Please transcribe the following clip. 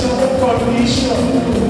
facciamo un po' a sciopero,